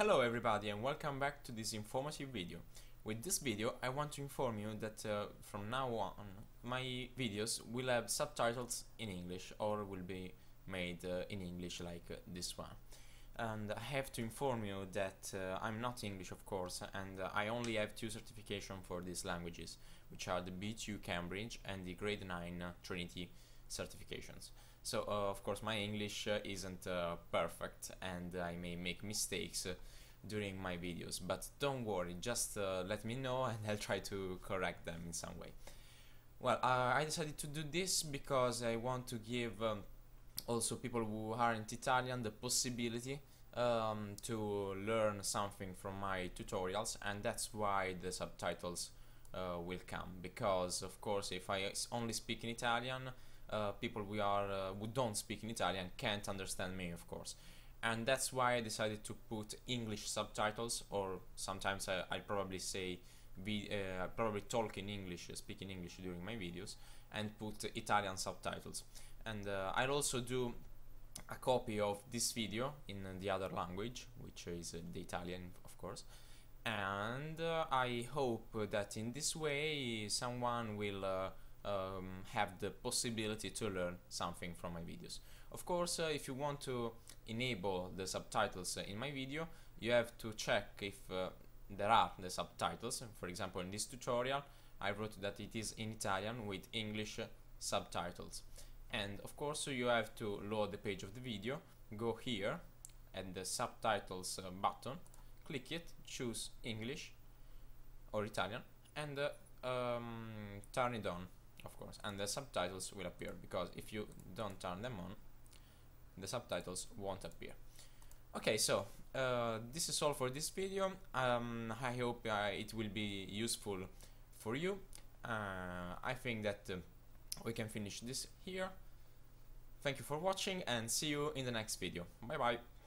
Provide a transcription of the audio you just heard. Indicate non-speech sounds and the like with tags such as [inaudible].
Hello everybody and welcome back to this informative video. With this video I want to inform you that uh, from now on my videos will have subtitles in English or will be made uh, in English like uh, this one. And I have to inform you that uh, I'm not English of course and uh, I only have two certifications for these languages which are the B2 Cambridge and the grade 9 Trinity certifications. So uh, of course my English uh, isn't uh, perfect and I may make mistakes during my videos but don't worry just let me know [laughs] and I'll try to correct them in some way. Well, I decided to do this because I want to give um, also people who aren't Italian the possibility um, to learn something from my tutorials and that's why the subtitles uh, will come because of course if I only speak in Italian uh, people we are uh, who don't speak in Italian can't understand me of course. And that's why I decided to put English subtitles or sometimes I, I probably say we uh, probably talk in English uh, speak in English during my videos and put Italian subtitles. And uh, I'll also do a copy of this video in the other language which is the Italian of course. And I hope that in this way someone will um, have the possibility to learn something from my videos. Of course, uh, if you want to enable the subtitles uh, in my video, you have to check if uh, there are the subtitles. For example, in this tutorial, I wrote that it is in Italian with English subtitles. And of course, you have to load the page of the video, go here and the subtitles uh, button, click it, choose English or Italian, and uh, um, turn it on of course. And the subtitles will appear because if you don't turn them on the subtitles won't appear. Okay so uh, this is all for this video. Um, I hope uh, it will be useful for you. Uh, I think that uh, we can finish this here. Thank you for watching and see you in the next video. Bye bye